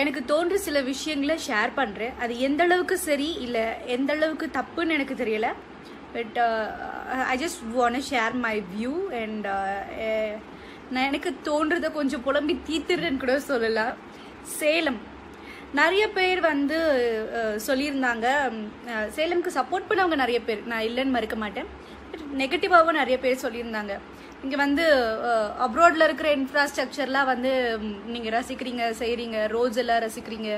எனக்கு தோன்ற சில விஷயங்களை ஷேர் பண்ணுறேன் அது எந்த அளவுக்கு சரி இல்லை எந்த அளவுக்கு தப்புன்னு எனக்கு தெரியல. But I just want share my view and நான் எனக்கு தோன்றதை கொஞ்சம் புலம்பி தீத்துறேன்னு கூட சொல்லலாம். சேலம். நிறைய பேர் வந்து சொல்லியிருந்தாங்க. சேலமுக்கு சேலம்க்கு சப்போர்ட் பண்ணவங்க நிறைய பேர். நான் இல்லைன்னு மறுக்க மாட்டேன். பட் நெகட்டிவாகவும் நிறைய பேர் சொல்லியிருந்தாங்க. இங்கே வந்து அப்ராடில் இருக்கிற இன்ஃப்ராஸ்ட்ரக்சர்லாம் வந்து நீங்கள் ரசிக்கிறீங்க செய்கிறீங்க ரோட்ஸ் எல்லாம் ரசிக்கிறீங்க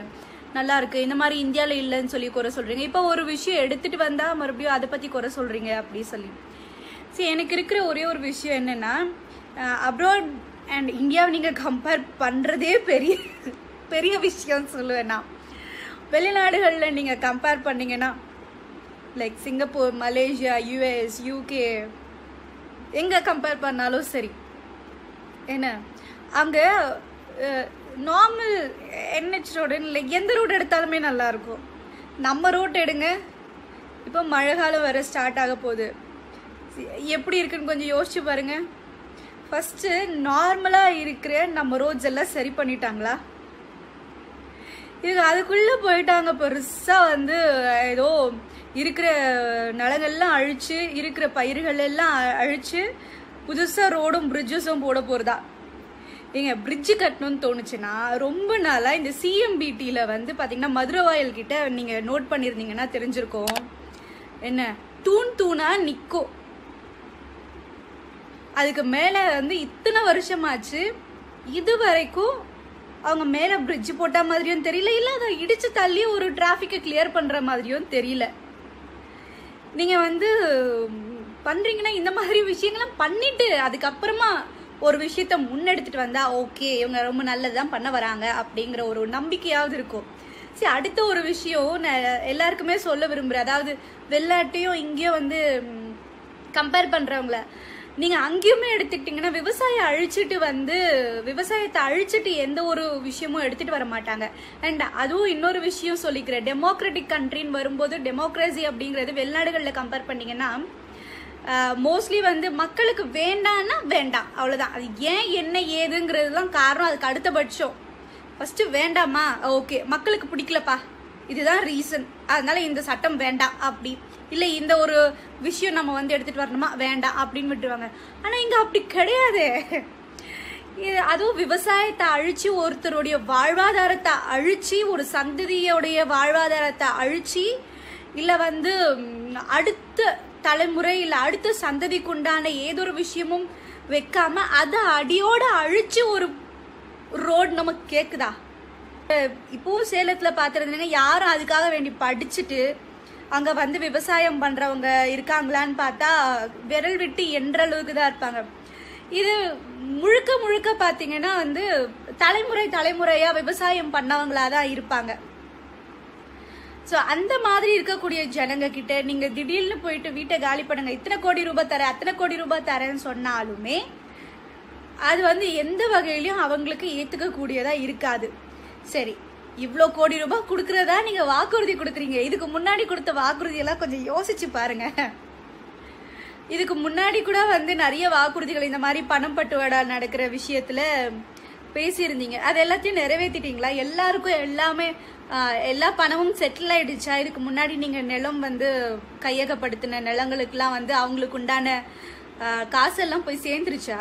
நல்லா இருக்கு. இந்த மாதிரி இந்தியாவில் இல்லைன்னு சொல்லி குறை சொல்கிறீங்க இப்போ ஒரு விஷயம் எடுத்துகிட்டு வந்தால் மறுபடியும் அதை பற்றி குறை சொல்கிறீங்க அப்படி சொல்லி. சரி எனக்கு இருக்கிற ஒரே ஒரு விஷயம் என்னென்னா அப்ராட் அண்ட் இந்தியாவை நீங்கள் கம்பேர் பண்ணுறதே பெரிய பெரிய விஷயம் சொல்லுவேன் நான். வெளிநாடுகளில் நீங்கள் கம்பேர் பண்ணிங்கன்னா like Singapore Malaysia US UK எங்கே கம்பேர் பண்ணாலும் சரி. என்ன? அங்கே நார்மல் என்ஹெச் ரோடு இல்லை எந்த ரோடு எடுத்தாலுமே நல்லாயிருக்கும் நம்ம ரோட் எடுங்க. இப்போ மழை காலம் வர ஸ்டார்ட் ஆக போகுது. எப்படி இருக்குன்னு கொஞ்சம் யோசிச்சு பாருங்கள் ஃபஸ்ட்டு நார்மலாக இருக்கிற நம்ம ரோட்ஸ் எல்லாம் சரி பண்ணிட்டாங்களா? இது அதுக்குள்ளே போயிட்டாங்க. பெருசாக வந்து ஏதோ இருக்கிற நிலங்கள்லாம் அழிச்சு இருக்கிற பயிர்கள் எல்லாம் அழித்து அழிச்சு புதுசாக ரோடும் பிரிட்ஜஸும் போட போகிறதா ஏங்க பிரிட்ஜு கட்டணும்னு தோணுச்சுன்னா ரொம்ப நாளாக இந்த சிஎம்பிடியில் வந்து பார்த்தீங்கன்னா மதுரவாயல் கிட்ட நீங்கள் நோட் பண்ணியிருந்தீங்கன்னா தெரிஞ்சிருக்கோம். என்ன? தூண் தூணாக நிற்கும் அதுக்கு மேலே வந்து இத்தனை வருஷமாச்சு இது வரைக்கும் அவங்க மேலே பிரிட்ஜ் போட்ட மாதிரியும் தெரியல இல்லை அதை இடித்து தள்ளி ஒரு டிராஃபிக்கை கிளியர் பண்ணுற மாதிரியும் தெரியல. நீங்கள் வந்து பண்ணுறீங்கன்னா இந்த மாதிரி விஷயங்கள்லாம் பண்ணிவிட்டு அதுக்கப்புறமா ஒரு விஷயத்த முன்னெடுத்துட்டு வந்தால் ஓகே இவங்க ரொம்ப நல்லதுதான் பண்ண வராங்க அப்படிங்கிற ஒரு நம்பிக்கையாவது இருக்கும். சரி அடுத்த ஒரு விஷயம் நான் எல்லாருக்குமே சொல்ல விரும்புகிறேன் அதாவது வெளிநாட்டையும் இங்கேயும் வந்து கம்பேர் பண்ணுறவங்கள நீங்கள் அங்கேயுமே எடுத்துக்கிட்டிங்கன்னா விவசாயம் அழிச்சிட்டு வந்து விவசாயத்தை அழிச்சிட்டு எந்த ஒரு விஷயமும் எடுத்துகிட்டு வர மாட்டாங்க. அண்ட் அதுவும் இன்னொரு விஷயம் சொல்லிக்கிறேன். டெமோக்ராட்டிக் கண்ட்ரின்னு வரும்போது டெமோக்ரஸி அப்படிங்கிறது வெளிநாடுகளில் கம்பேர் பண்ணிங்கன்னா மோஸ்ட்லி வந்து மக்களுக்கு வேண்டான்னா வேண்டாம். அவ்வளோதான் அது ஏன் என்ன ஏதுங்கிறதுலாம் காரணம். அதுக்கு அடுத்தபட்சம் ஃபஸ்ட்டு வேண்டாமா? ஓகே மக்களுக்கு பிடிக்கலப்பா. இதுதான் ரீசன் அதனால இந்த சட்டம் வேண்டாம் அப்படி. இல்லை இந்த ஒரு விஷயம் நம்ம வந்து எடுத்துட்டு வரணுமா? வேண்டாம் அப்படின்னு விட்டுருவாங்க. ஆனால் இங்கே அப்படி கிடையாது. இது அதுவும் விவசாயத்தை அழிச்சு ஒருத்தருடைய வாழ்வாதாரத்தை அழிச்சு ஒரு சந்ததியோடைய வாழ்வாதாரத்தை அழிச்சு இல்லை வந்து அடுத்த தலைமுறை இல்லை அடுத்த சந்ததிக்கு உண்டான ஏதொரு விஷயமும் வைக்காம அதை அடியோட அழிச்சு ஒரு ரோடு நமக்கு கேக்குதா? இப்பவும் சேலத்துல பாத்துருந்தீங்க யாரும் அதுக்காக வேண்டி படிச்சுட்டு அங்க வந்து விவசாயம் பண்றவங்க இருக்காங்களான்னு பார்த்தா விரல் விட்டு என்ற அளவுக்கு தான் இருப்பாங்க. இது முழுக்க முழுக்க பாத்தீங்கன்னா வந்து தலைமுறை தலைமுறையா விவசாயம் பண்ணவங்களா தான் இருப்பாங்க. ஸோ அந்த மாதிரி இருக்கக்கூடிய ஜனங்க கிட்ட நீங்க திடீர்னு போயிட்டு வீட்டை காலி பண்ணுங்க. இத்தனை கோடி ரூபாய் தரேன் அத்தனை கோடி ரூபாய் தரேன்னு சொன்னாலுமே அது வந்து எந்த வகையிலையும் அவங்களுக்கு ஏத்துக்க கூடியதா இருக்காது. சரி இவ்வளோ கோடி ரூபாய் கொடுக்குறதா நீங்கள் வாக்குறுதி கொடுக்குறீங்க? இதுக்கு முன்னாடி கொடுத்த வாக்குறுதியெல்லாம் கொஞ்சம் யோசிச்சு பாருங்க. இதுக்கு முன்னாடி கூட வந்து நிறைய வாக்குறுதிகள் இந்த மாதிரி பணம் பட்டுவாடா நடக்கிற விஷயத்தில் பேசியிருந்தீங்க. அது எல்லாத்தையும் நிறைவேற்றிட்டீங்களா எல்லாருக்கும் எல்லாமே எல்லா பணமும் செட்டில் ஆயிடுச்சா? இதுக்கு முன்னாடி நீங்கள் நிலம் வந்து கையகப்படுத்தின நிலங்களுக்கெல்லாம் வந்து அவங்களுக்கு உண்டான காசெல்லாம் போய் சேர்ந்துருச்சா?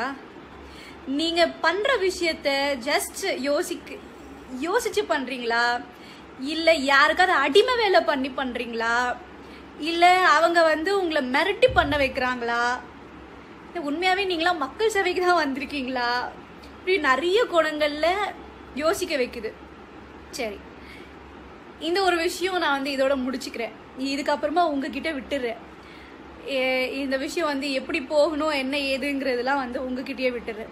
நீங்கள் பண்ணுற விஷயத்த ஜஸ்ட் யோசிக்க யோசிச்சு பண்றீங்களா? இல்ல யாருக்காவது அடிமை வேலை பண்ணி பண்றீங்களா? இல்ல அவங்க வந்து உங்களை மிரட்டி பண்ண வைக்கிறாங்களா? உண்மையாகவே உண்மையாவே நீங்களா மக்கள் சேவைக்கு தான் வந்திருக்கீங்களா? இப்படி நிறைய குணங்கள்ல யோசிக்க வைக்குது. சரி. இந்த ஒரு விஷயம் நான் வந்து இதோட முடிச்சுக்கிறேன். இதுக்கப்புறமா உங்ககிட்ட விட்டுடுறேன் ஏ- இந்த விஷயம் வந்து எப்படி போகணும் என்ன ஏதுங்கிறதுலாம் வந்து உங்ககிட்டயே விட்டுறேன்